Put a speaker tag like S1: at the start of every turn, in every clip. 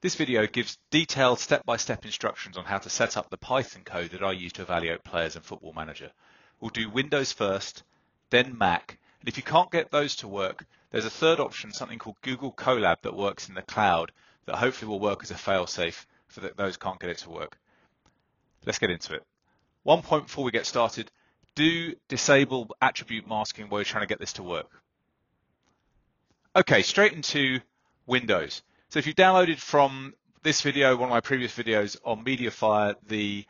S1: This video gives detailed step-by-step -step instructions on how to set up the Python code that I use to evaluate players in Football Manager. We'll do Windows first, then Mac, and if you can't get those to work, there's a third option, something called Google Colab that works in the cloud that hopefully will work as a failsafe for those can't get it to work. Let's get into it. One point before we get started, do disable attribute masking while you're trying to get this to work. Okay, straight into Windows. So if you downloaded from this video, one of my previous videos on MediaFire, the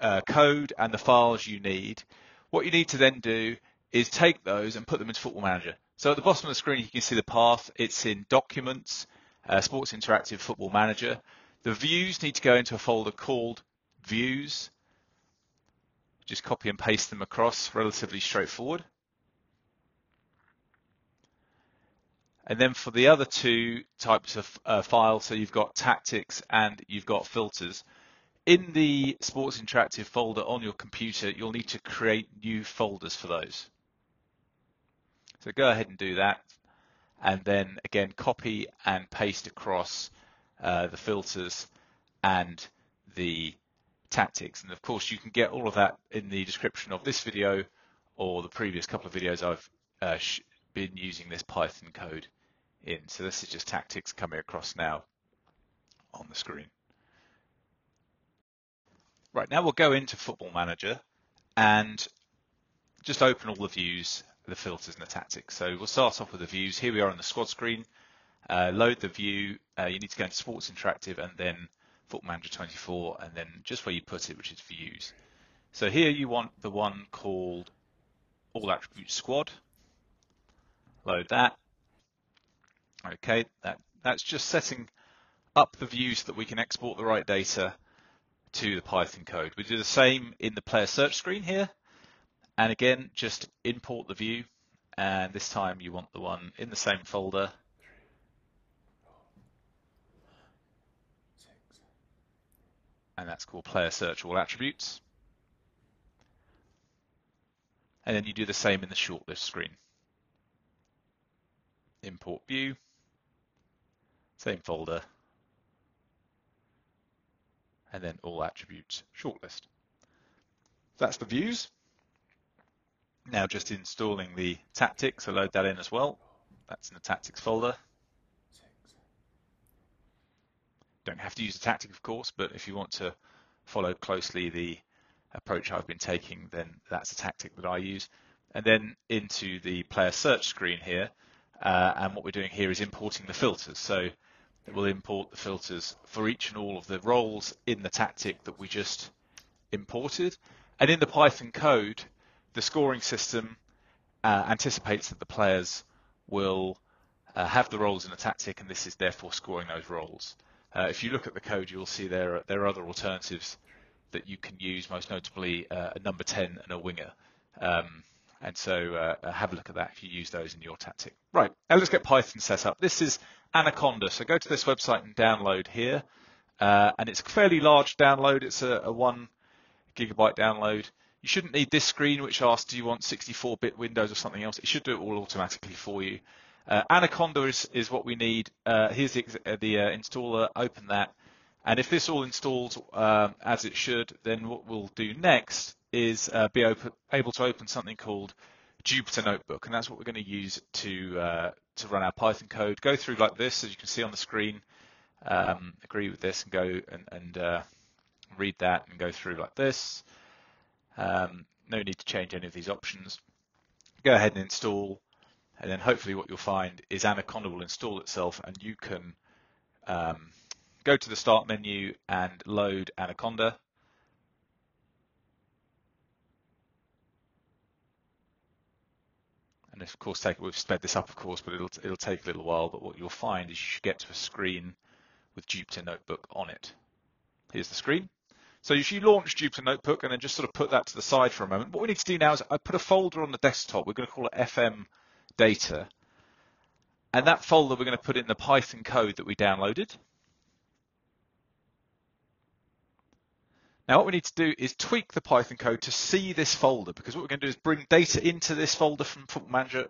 S1: uh, code and the files you need, what you need to then do is take those and put them into Football Manager. So at the bottom of the screen, you can see the path. It's in Documents, uh, Sports Interactive Football Manager. The views need to go into a folder called Views. Just copy and paste them across, relatively straightforward. And then for the other two types of uh, files, so you've got tactics and you've got filters, in the Sports Interactive folder on your computer, you'll need to create new folders for those. So go ahead and do that. And then again, copy and paste across uh, the filters and the tactics. And of course, you can get all of that in the description of this video or the previous couple of videos I've uh, been using this Python code in. So this is just tactics coming across now on the screen. Right, now we'll go into Football Manager and just open all the views, the filters and the tactics. So we'll start off with the views. Here we are on the squad screen. Uh, load the view. Uh, you need to go into Sports Interactive and then Football Manager 24 and then just where you put it, which is views. So here you want the one called All Attribute Squad. Load that. Okay, that, that's just setting up the views so that we can export the right data to the Python code. We do the same in the player search screen here. And again, just import the view. And this time you want the one in the same folder. And that's called player search all attributes. And then you do the same in the shortlist screen. Import view. Same folder. And then all attributes shortlist. That's the views. Now just installing the tactics, so load that in as well. That's in the tactics folder. Don't have to use a tactic, of course, but if you want to follow closely the approach I've been taking, then that's a tactic that I use. And then into the player search screen here, uh, and what we're doing here is importing the filters. So it will import the filters for each and all of the roles in the tactic that we just imported. And in the Python code, the scoring system uh, anticipates that the players will uh, have the roles in a tactic, and this is therefore scoring those roles. Uh, if you look at the code, you'll see there are, there are other alternatives that you can use, most notably uh, a number 10 and a winger. Um, and so uh, have a look at that if you use those in your tactic. Right, now let's get Python set up. This is Anaconda. So go to this website and download here. Uh, and it's a fairly large download. It's a, a one gigabyte download. You shouldn't need this screen, which asks, do you want 64-bit Windows or something else? It should do it all automatically for you. Uh, Anaconda is, is what we need. Uh, here's the, uh, the uh, installer. Open that. And if this all installs um, as it should, then what we'll do next is uh, be able to open something called Jupyter Notebook, and that's what we're going to use to uh, to run our Python code. Go through like this, as you can see on the screen. Um, agree with this and go and, and uh, read that and go through like this. Um, no need to change any of these options. Go ahead and install, and then hopefully what you'll find is Anaconda will install itself, and you can um, go to the Start menu and load Anaconda. And of course take, we've sped this up of course, but it'll, it'll take a little while, but what you'll find is you should get to a screen with Jupyter Notebook on it. Here's the screen. So if you launch Jupyter Notebook and then just sort of put that to the side for a moment, what we need to do now is I put a folder on the desktop. We're going to call it FM data. And that folder we're going to put in the Python code that we downloaded. Now what we need to do is tweak the Python code to see this folder because what we're going to do is bring data into this folder from Football Manager,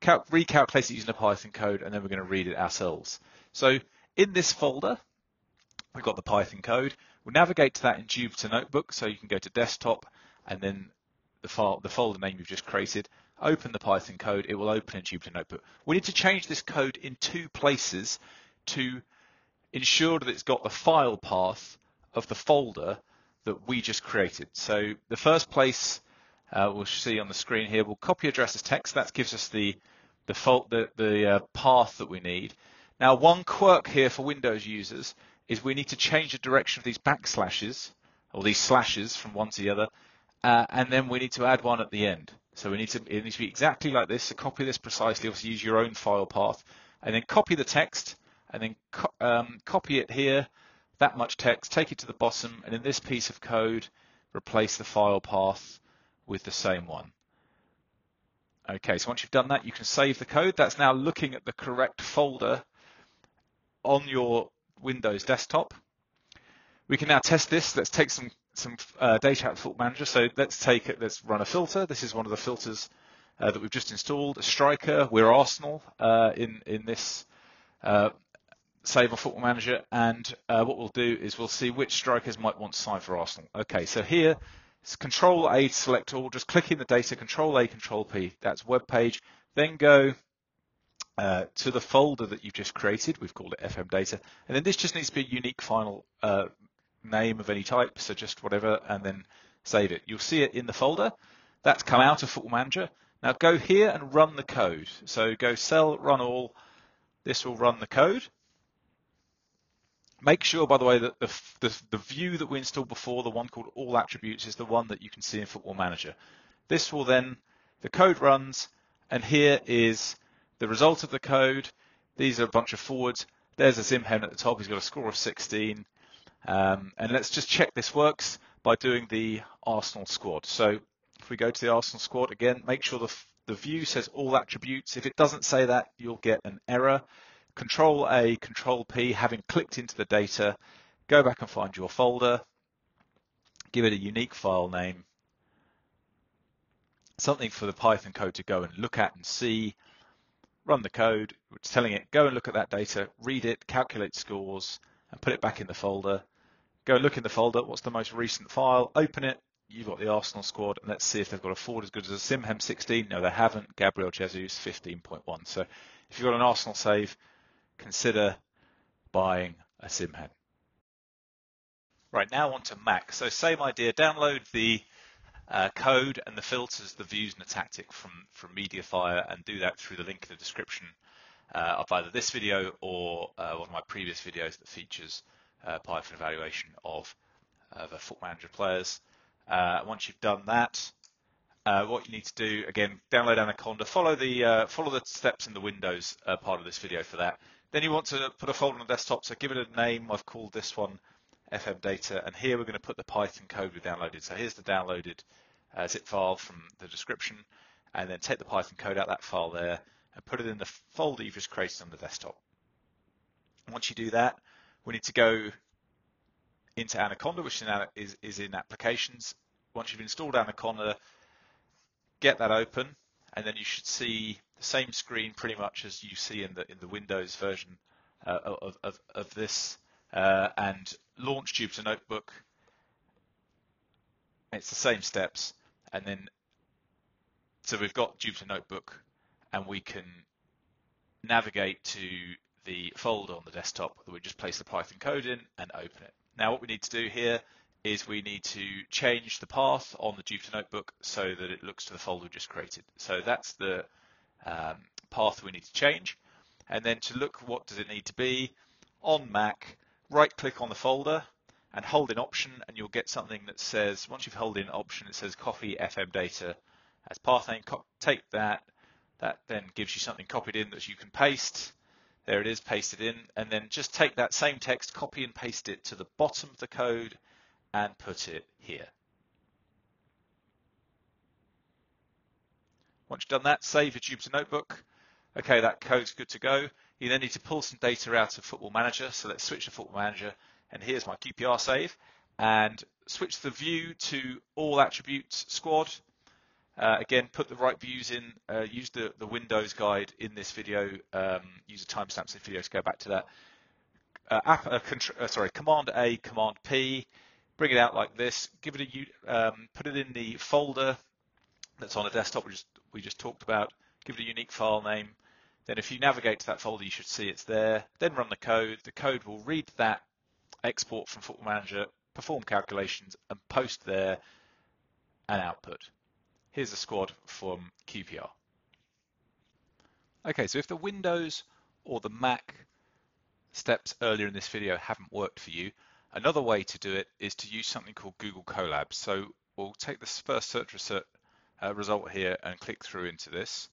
S1: recalculate it using the Python code, and then we're going to read it ourselves. So in this folder, we've got the Python code. We'll navigate to that in Jupyter Notebook, so you can go to desktop and then the file, the folder name you've just created, open the Python code, it will open in Jupyter Notebook. We need to change this code in two places to ensure that it's got the file path of the folder that we just created. So the first place uh, we'll see on the screen here, we'll copy address as text. That gives us the the, the, the uh, path that we need. Now, one quirk here for Windows users is we need to change the direction of these backslashes or these slashes from one to the other, uh, and then we need to add one at the end. So we need to it needs to be exactly like this. So copy this precisely. Obviously, use your own file path, and then copy the text, and then co um, copy it here. That much text. Take it to the bottom, and in this piece of code, replace the file path with the same one. Okay, so once you've done that, you can save the code. That's now looking at the correct folder on your Windows desktop. We can now test this. Let's take some some uh, data out Football Manager. So let's take it. Let's run a filter. This is one of the filters uh, that we've just installed. A striker. We're Arsenal uh, in in this uh, save on Football Manager, and uh, what we'll do is we'll see which strikers might want to sign for Arsenal. Okay, so here it's Control A to select all, just click in the data, Control A, Control P, that's web page. Then go uh, to the folder that you've just created, we've called it FM data, and then this just needs to be a unique final uh, name of any type, so just whatever, and then save it. You'll see it in the folder. That's come out of Football Manager. Now go here and run the code. So go cell run all. This will run the code. Make sure, by the way, that the, the, the, view that we installed before, the one called All Attributes, is the one that you can see in Football Manager. This will then, the code runs, and here is the result of the code. These are a bunch of forwards. There's a Zimhem at the top. He's got a score of 16. Um, and let's just check this works by doing the Arsenal squad. So if we go to the Arsenal squad again, make sure the, the view says all attributes. If it doesn't say that, you'll get an error. Control A, Control P, having clicked into the data, go back and find your folder, give it a unique file name, something for the Python code to go and look at and see, run the code, it's telling it, go and look at that data, read it, calculate scores, and put it back in the folder. Go look in the folder, what's the most recent file, open it, you've got the Arsenal squad, and let's see if they've got a forward as good as a Zimhem 16. No, they haven't. Gabriel Jesus 15.1. So if you've got an Arsenal save, consider buying a Zimhem. Right, now on to Mac. So same idea, download the uh, code and the filters, the views and the tactic from, from MediaFire and do that through the link in the description uh, of either this video or uh, one of my previous videos that features uh, Python evaluation of, the Football Manager players. Uh, once you've done that, uh, what you need to do again, download Anaconda, follow the follow the steps in the Windows part of this video for that. Then you want to put a folder on the desktop, so give it a name. I've called this one FM data, and here we're going to put the Python code we downloaded. So here's the downloaded uh, zip file from the description, and then take the Python code out that file there and put it in the folder you've just created on the desktop. Once you do that, we need to go into Anaconda, which is, is in applications. Once you've installed Anaconda, get that open, and then you should see the same screen pretty much as you see in the in the Windows version uh, of, of, of this uh, and launch Jupyter Notebook. It's the same steps and then so we've got Jupyter Notebook and we can navigate to the folder on the desktop that we just place the Python code in and open it. Now what we need to do here is we need to change the path on the Jupyter Notebook so that it looks to the folder just created. So that's the um, path we need to change. And then to look what does it need to be, on Mac, right click on the folder and hold in option and you'll get something that says, once you've held in option, it says copy FM data as path name. Take that. That then gives you something copied in that you can paste. There it is, pasted in. And then just take that same text, copy and paste it to the bottom of the code and put it here. Once you've done that, save your Jupyter Notebook. Okay, that code's good to go. You then need to pull some data out of Football Manager. So let's switch to Football Manager. And here's my QPR save. And switch the view to all attributes squad. Uh, again, put the right views in. Uh, use the, the Windows guide in this video. Um, use the timestamps in the video to go back to that. uh, app, uh, uh, sorry, Command A, Command P, bring it out like this, give it a, um, put it in the folder that's on a desktop we just, we just talked about, give it a unique file name. Then if you navigate to that folder, you should see it's there. Then run the code. The code will read that export from Football Manager, perform calculations, and post there an output. Here's a squad from QPR. Okay, so if the Windows or the Mac steps earlier in this video haven't worked for you, another way to do it is to use something called Google Colab. So we'll take this first search uh, result here and click through into this.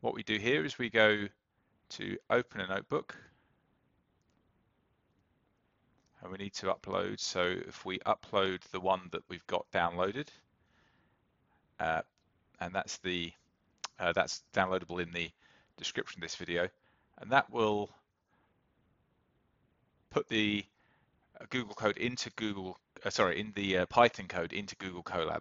S1: What we do here is we go to open a notebook and we need to upload. So if we upload the one that we've got downloaded, uh, and that's the uh, that's downloadable in the description of this video, and that will put the uh, Google code into Google, uh, sorry, in the uh, Python code into Google Colab.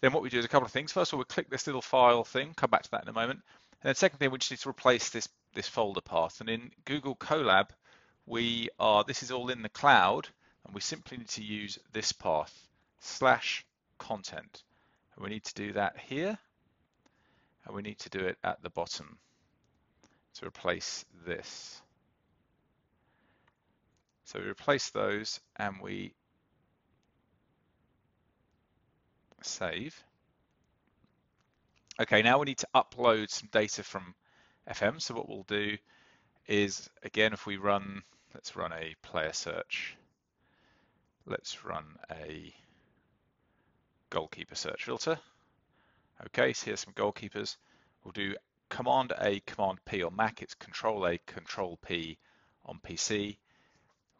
S1: Then what we do is a couple of things. First of all, we click this little file thing, come back to that in a moment. And then second thing, we just need to replace this, this folder path. And in Google Colab, we are, this is all in the cloud, and we simply need to use this path, slash content. And we need to do that here, and we need to do it at the bottom to replace this. So we replace those and we save. Okay, now we need to upload some data from FM. So what we'll do is, again, if we run, let's run a player search. Let's run a goalkeeper search filter. Okay, so here's some goalkeepers. We'll do Command A, Command P on Mac. It's Control A, Control P on PC.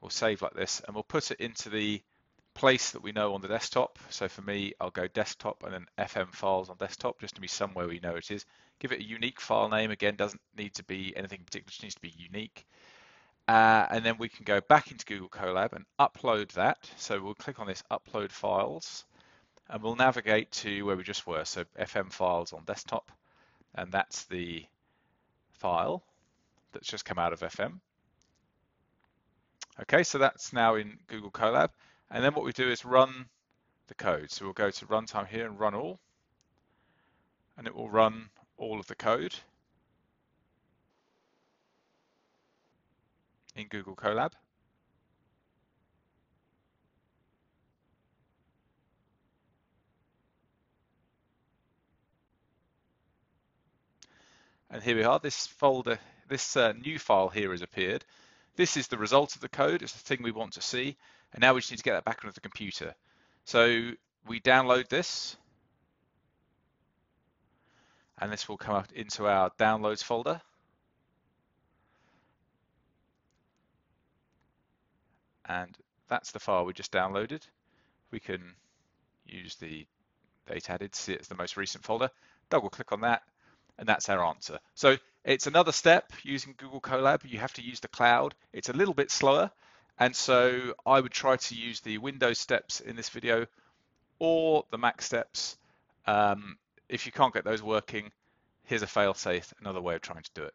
S1: We'll save like this and we'll put it into the place that we know on the desktop. So for me, I'll go desktop and then FM files on desktop just to be somewhere we know it is. Give it a unique file name. Again, doesn't need to be anything particular, just needs to be unique. Uh, and then we can go back into Google Colab and upload that. So we'll click on this upload files and we'll navigate to where we just were. So FM files on desktop and that's the file that's just come out of FM. Okay, so that's now in Google Colab. And then what we do is run the code. So we'll go to runtime here and run all. And it will run all of the code in Google Colab. And here we are, this folder, this uh, new file here has appeared. This is the result of the code, it's the thing we want to see. And now we just need to get that back onto the computer. So we download this. And this will come up into our downloads folder. And that's the file we just downloaded. We can use the date added to see it's the most recent folder. Double click on that and that's our answer. So it's another step using Google Colab. You have to use the cloud. It's a little bit slower. And so I would try to use the Windows steps in this video or the Mac steps. Um, if you can't get those working, here's a fail-safe, another way of trying to do it.